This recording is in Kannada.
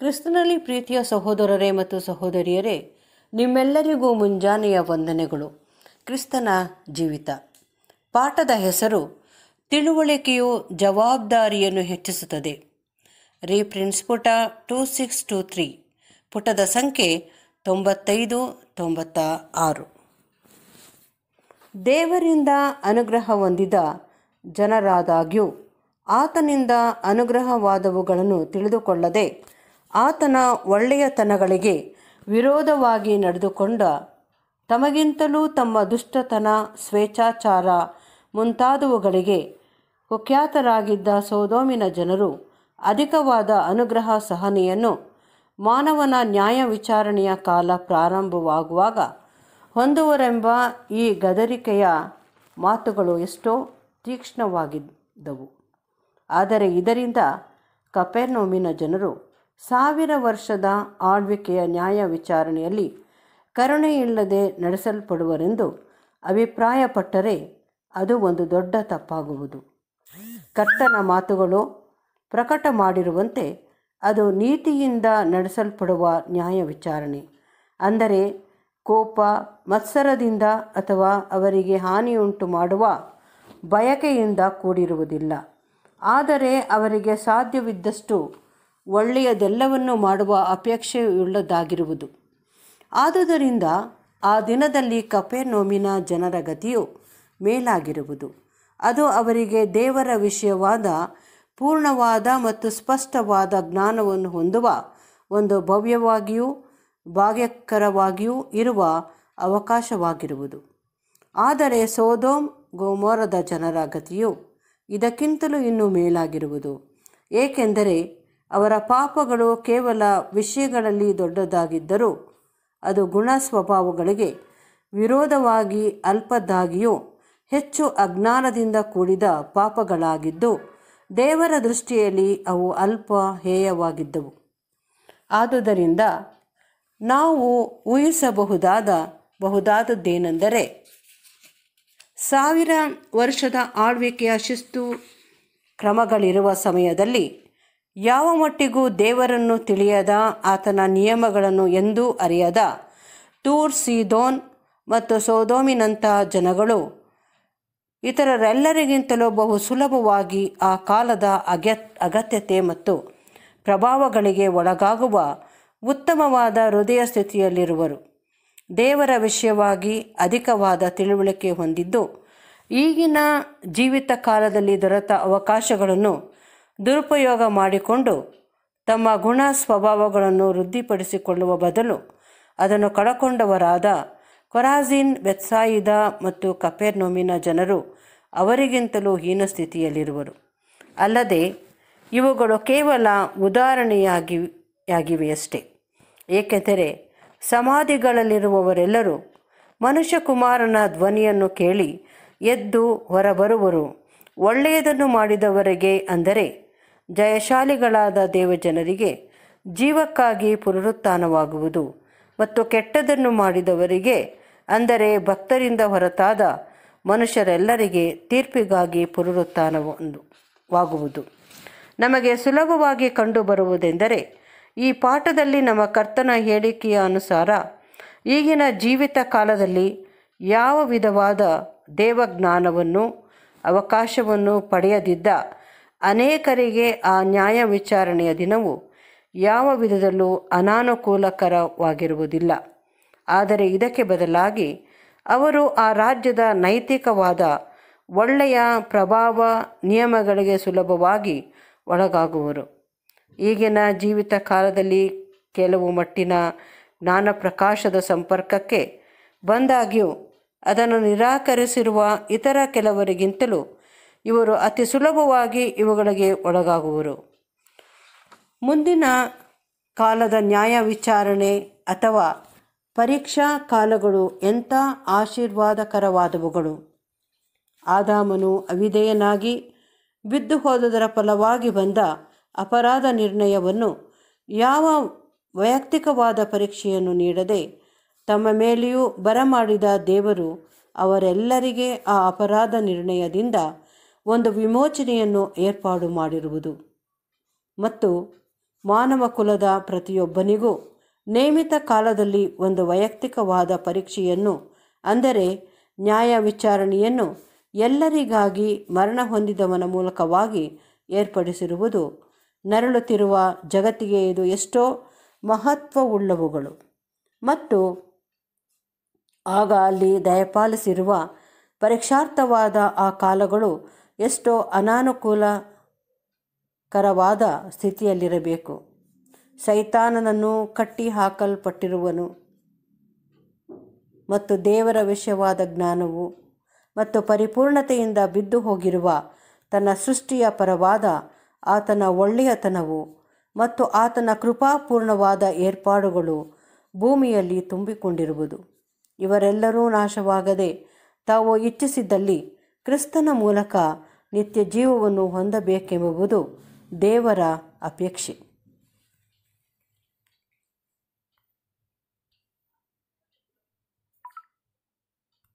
ಕ್ರಿಸ್ತನಲ್ಲಿ ಪ್ರೀತಿಯ ಸಹೋದರರೇ ಮತ್ತು ಸಹೋದರಿಯರೇ, ನಿಮ್ಮೆಲ್ಲರಿಗೂ ಮುಂಜಾನೆಯ ವಂದನೆಗಳು. ಕ್ರಿಸ್ತನ ಜೀವಿತ. ಪಾಠದ ಹೆಸರು, ತಿಳುವಳಿಕೆಯು ಜವಾಬ್ದಾರಿಯನ್ನು ಹೆಚ್ಚಿಸುತ್ತದೆ. ರೀಪ್ರಿನ್ಸ್ ಪುಟ ಟೂ ಸಿಕ್ಸ್ ಟೂ ತ್ರೀ. ಪುಟದ ಸಂಖ್ಯೆ ತೊಂಬತ್ತೈದು ತೊಂಬತ್ತ ಆರು ದೇವರಿಂದ ಅನುಗ್ರಹ ಹೊಂದಿದ ಜನರಾದಾಗ್ಯೂ, ಆತನಿಂದ ಅನುಗ್ರಹವಾದವುಗಳನ್ನು ತಿಳಿದುಕೊಳ್ಳದೆ ಆತನ ಒಳ್ಳೆಯತನಗಳಿಗೆ ವಿರೋಧವಾಗಿ ನಡೆದುಕೊಂಡ ತಮಗಿಂತಲೂ ತಮ್ಮ ದುಷ್ಟತನ, ಸ್ವೇಚ್ಛಾಚಾರ ಮುಂತಾದವುಗಳಿಗೆ ಕುಖ್ಯಾತರಾಗಿದ್ದ ಸೋದೋಮಿನ ಜನರು ಅಧಿಕವಾದ ಅನುಗ್ರಹ ಸಹನೆಯನ್ನು ಮಾನವನ ನ್ಯಾಯ ವಿಚಾರಣೆಯ ಕಾಲ ಪ್ರಾರಂಭವಾಗುವಾಗ ಹೊಂದುವರೆಂಬ ಈ ಗದರಿಕೆಯ ಮಾತುಗಳು ಎಷ್ಟೋ ತೀಕ್ಷ್ಣವಾಗಿದ್ದವು. ಆದರೆ ಇದರಿಂದ ಕಪೆರ್ನೋಮಿನ ಜನರು ಸಾವಿರ ವರ್ಷದ ಆಳ್ವಿಕೆಯ ನ್ಯಾಯ ವಿಚಾರಣೆಯಲ್ಲಿ ಕರುಣೆಯಿಲ್ಲದೆ ನಡೆಸಲ್ಪಡುವರೆಂದು ಅಭಿಪ್ರಾಯಪಟ್ಟರೆ ಅದು ಒಂದು ದೊಡ್ಡ ತಪ್ಪಾಗುವುದು. ಕರ್ತನ ಮಾತುಗಳು ಪ್ರಕಟ ಮಾಡಿರುವಂತೆ ಅದು ನೀತಿಯಿಂದ ನಡೆಸಲ್ಪಡುವ ನ್ಯಾಯ ವಿಚಾರಣೆ. ಅಂದರೆ ಕೋಪ, ಮತ್ಸರದಿಂದ ಅಥವಾ ಅವರಿಗೆ ಹಾನಿಯುಂಟು ಮಾಡುವ ಬಯಕೆಯಿಂದ ಕೂಡಿರುವುದಿಲ್ಲ. ಆದರೆ ಅವರಿಗೆ ಸಾಧ್ಯವಿದ್ದಷ್ಟು ಒಳ್ಳೆಯದೆಲ್ಲವನ್ನು ಮಾಡುವ ಅಪೇಕ್ಷೆಯುಳ್ಳದಾಗಿರುವುದು ಆದುದರಿಂದ ಆ ದಿನದಲ್ಲಿ ಕಪೆರ್ನೋಮಿನ ಜನರ ಗತಿಯು ಮೇಲಾಗಿರುವುದು. ಅದು ಅವರಿಗೆ ದೇವರ ವಿಷಯವಾದ ಪೂರ್ಣವಾದ ಮತ್ತು ಸ್ಪಷ್ಟವಾದ ಜ್ಞಾನವನ್ನು ಹೊಂದುವ ಒಂದು ಭವ್ಯವಾಗಿಯೂ ಭಾಗ್ಯಕರವಾಗಿಯೂ ಇರುವ ಅವಕಾಶವಾಗಿರುವುದು. ಆದರೆ ಸೋದೋಮ್ ಗೋಮೋರದ ಜನರ ಗತಿಯು ಇದಕ್ಕಿಂತಲೂ ಇನ್ನೂ ಮೇಲಾಗಿರುವುದು. ಏಕೆಂದರೆ ಅವರ ಪಾಪಗಳು ಕೇವಲ ವಿಷಯಗಳಲ್ಲಿ ದೊಡ್ಡದಾಗಿದ್ದರೂ ಅದು ಗುಣ ಸ್ವಭಾವಗಳಿಗೆ ವಿರೋಧವಾಗಿ ಅಲ್ಪದ್ದಾಗಿಯೂ ಹೆಚ್ಚು ಅಜ್ಞಾನದಿಂದ ಕೂಡಿದ ಪಾಪಗಳಾಗಿದ್ದು ದೇವರ ದೃಷ್ಟಿಯಲ್ಲಿ ಅವು ಅಲ್ಪ ಹೇಯವಾಗಿದ್ದವು. ಆದುದರಿಂದ ನಾವು ಊಹಿಸಬಹುದಾದ ಬಹುದಾದದ್ದೇನೆಂದರೆ ಸಾವಿರ ವರ್ಷದ ಆಳ್ವಿಕೆಯ ಶಿಸ್ತು ಕ್ರಮಗಳಿರುವ ಸಮಯದಲ್ಲಿ ಯಾವ ಮಟ್ಟಿಗೂ ದೇವರನ್ನು ತಿಳಿಯದ ಆತನ ನಿಯಮಗಳನ್ನು ಎಂದೂ ಅರಿಯದ. ತೂರ್ ಸೀದೋನ್ ಮತ್ತು ಸೋದೋಮಿನಂತಹ ಜನಗಳು ಇತರರೆಲ್ಲರಿಗಿಂತಲೂ ಬಹು ಸುಲಭವಾಗಿ ಆ ಕಾಲದ ಅಗತ್ಯತೆ ಮತ್ತು ಪ್ರಭಾವಗಳಿಗೆ ಒಳಗಾಗುವ ಉತ್ತಮವಾದ ಹೃದಯ ಸ್ಥಿತಿಯಲ್ಲಿರುವರು. ದೇವರ ವಿಷಯವಾಗಿ ಅಧಿಕವಾದ ತಿಳುವಳಿಕೆ ಹೊಂದಿದ್ದು ಈಗಿನ ಜೀವಿತ ಕಾಲದಲ್ಲಿ ದೊರೆತ ಅವಕಾಶಗಳನ್ನು ದುರುಪಯೋಗ ಮಾಡಿಕೊಂಡು ತಮ್ಮ ಗುಣ ಸ್ವಭಾವಗಳನ್ನು ವೃದ್ಧಿಪಡಿಸಿಕೊಳ್ಳುವ ಬದಲು ಅದನ್ನು ಕಳಕೊಂಡವರಾದ ಕೊರಾಜಿನ್, ಬೆತ್ಸಾಯಿದ ಮತ್ತು ಕಪೆರ್ನೊಮಿನ ಜನರು ಅವರಿಗಿಂತಲೂ ಹೀನ ಸ್ಥಿತಿಯಲ್ಲಿರುವರು. ಅಲ್ಲದೆ, ಇವುಗಳು ಕೇವಲ ಉದಾಹರಣೆಯಾಗಿ ಯಾಗಿವೆಯಷ್ಟೇ ಏಕೆಂದರೆ, ಸಮಾಧಿಗಳಲ್ಲಿರುವವರೆಲ್ಲರೂ ಮನುಷ್ಯಕುಮಾರನ ಧ್ವನಿಯನ್ನು ಕೇಳಿ ಎದ್ದು ಹೊರಬರುವರು. ಒಳ್ಳೆಯದನ್ನು ಮಾಡಿದವರಿಗೆ ಅಂದರೆ ಜಯಶಾಲಿಗಳಾದ ದೇವಜನರಿಗೆ ಜೀವಕ್ಕಾಗಿ ಪುನರುತ್ಥಾನವಾಗುವುದು ಮತ್ತು ಕೆಟ್ಟದನ್ನು ಮಾಡಿದವರಿಗೆ, ಅಂದರೆ ಭಕ್ತರಿಂದ ಹೊರತಾದ ಮನುಷ್ಯರೆಲ್ಲರಿಗೆ ತೀರ್ಪಿಗಾಗಿ ಪುನರುತ್ಥಾನವೊಂದು ವಾಗುವುದು ನಮಗೆ ಸುಲಭವಾಗಿ ಕಂಡುಬರುವುದೆಂದರೆ, ಈ ಪಾಠದಲ್ಲಿ ನಮ್ಮ ಕರ್ತನ ಹೇಳಿಕೆಯ ಅನುಸಾರ, ಈಗಿನ ಜೀವಿತ ಕಾಲದಲ್ಲಿ ಯಾವ ವಿಧವಾದ ದೇವಜ್ಞಾನವನ್ನು, ಅವಕಾಶವನ್ನು ಪಡೆಯದಿದ್ದ ಅನೇಕರಿಗೆ ಆ ನ್ಯಾಯ ವಿಚಾರಣೆಯ ದಿನವು ಯಾವ ವಿಧದಲ್ಲೂ ಅನಾನುಕೂಲಕರವಾಗಿರುವುದಿಲ್ಲ. ಆದರೆ ಇದಕ್ಕೆ ಬದಲಾಗಿ ಅವರು ಆ ರಾಜ್ಯದ ನೈತಿಕವಾದ ಒಳ್ಳೆಯ ಪ್ರಭಾವ ನಿಯಮಗಳಿಗೆ ಸುಲಭವಾಗಿ ಒಳಗಾಗುವರು. ಈಗಿನ ಜೀವಿತ ಕಾಲದಲ್ಲಿ ಕೆಲವು ಮಟ್ಟಿನ ಜ್ಞಾನ ಪ್ರಕಾಶದ ಸಂಪರ್ಕಕ್ಕೆ ಬಂದಾಗ್ಯೂ ಅದನ್ನು ನಿರಾಕರಿಸಿರುವ ಇತರ ಕೆಲವರಿಗಿಂತಲೂ ಇವರು ಅತಿ ಸುಲಭವಾಗಿ ಇವುಗಳಿಗೆ ಒಳಗಾಗುವರು. ಮುಂದಿನ ಕಾಲದ ನ್ಯಾಯ ವಿಚಾರಣೆ ಅಥವಾ ಪರೀಕ್ಷಾ ಕಾಲಗಳು ಎಂಥ ಆಶೀರ್ವಾದಕರವಾದವುಗಳು? ಆದಾಮನು ಅವಿಧೇಯನಾಗಿ ಬಿದ್ದು ಹೋದದರ ಫಲವಾಗಿ ಬಂದ ಅಪರಾಧ ನಿರ್ಣಯವನ್ನು ಯಾವ ವೈಯಕ್ತಿಕವಾದ ಪರೀಕ್ಷೆಯನ್ನು ನೀಡದೆ ತಮ್ಮ ಮೇಲೆಯೂ ಬರಮಾಡಿದ ದೇವರು ಅವರೆಲ್ಲರಿಗೆ ಆ ಅಪರಾಧ ನಿರ್ಣಯದಿಂದ ಒಂದು ವಿಮೋಚನೆಯನ್ನು ಏರ್ಪಾಡು ಮಾಡಿರುವುದು. ಮತ್ತು ಮಾನವ ಕುಲದ ಪ್ರತಿಯೊಬ್ಬನಿಗೂ ನೇಮಿತ ಕಾಲದಲ್ಲಿ ಒಂದು ವೈಯಕ್ತಿಕವಾದ ಪರೀಕ್ಷೆಯನ್ನು, ಅಂದರೆ ನ್ಯಾಯ ವಿಚಾರಣೆಯನ್ನು ಎಲ್ಲರಿಗಾಗಿ ಮರಣ ಹೊಂದಿದವನ ಮೂಲಕವಾಗಿ ಏರ್ಪಡಿಸಿರುವುದು. ನರಳುತ್ತಿರುವ ಜಗತ್ತಿಗೆ ಇದು ಎಷ್ಟೋ ಮಹತ್ವವುಳ್ಳವುಗಳು. ಮತ್ತು ಆಗ ಅಲ್ಲಿ ದಯಪಾಲಿಸಿರುವ ಪರೀಕ್ಷಾರ್ಥವಾದ ಆ ಕಾಲಗಳು ಎಷ್ಟೋ ಅನಾನುಕೂಲಕರವಾದ ಸ್ಥಿತಿಯಲ್ಲಿರಬೇಕು. ಸೈತಾನನನ್ನು ಕಟ್ಟಿ ಹಾಕಲ್ಪಟ್ಟಿರುವನು ಮತ್ತು ದೇವರ ವಿಷಯವಾದ ಜ್ಞಾನವು ಮತ್ತು ಪರಿಪೂರ್ಣತೆಯಿಂದ ಬಿದ್ದು ಹೋಗಿರುವ ತನ್ನ ಸೃಷ್ಟಿಯ ಪರವಾದ ಆತನ ಒಳ್ಳೆಯತನವು ಮತ್ತು ಆತನ ಕೃಪಾಪೂರ್ಣವಾದ ಏರ್ಪಾಡುಗಳು ಭೂಮಿಯಲ್ಲಿ ತುಂಬಿಕೊಂಡಿರುವುದು. ಇವರೆಲ್ಲರೂ ನಾಶವಾಗದೆ ತಾವು ಇಚ್ಛಿಸಿದ್ದಲ್ಲಿ ಕ್ರಿಸ್ತನ ಮೂಲಕ ನಿತ್ಯ ಜೀವವನ್ನು ಹೊಂದಬೇಕೆಂಬುದು ದೇವರ ಅಪೇಕ್ಷೆ.